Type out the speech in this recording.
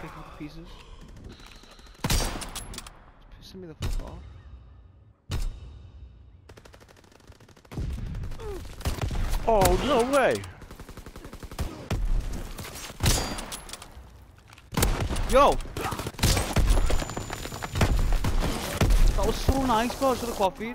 Pick up the pieces. It's pissing me the fuck off. Oh, no way. Yo! That was so nice, bro. I should have coffee.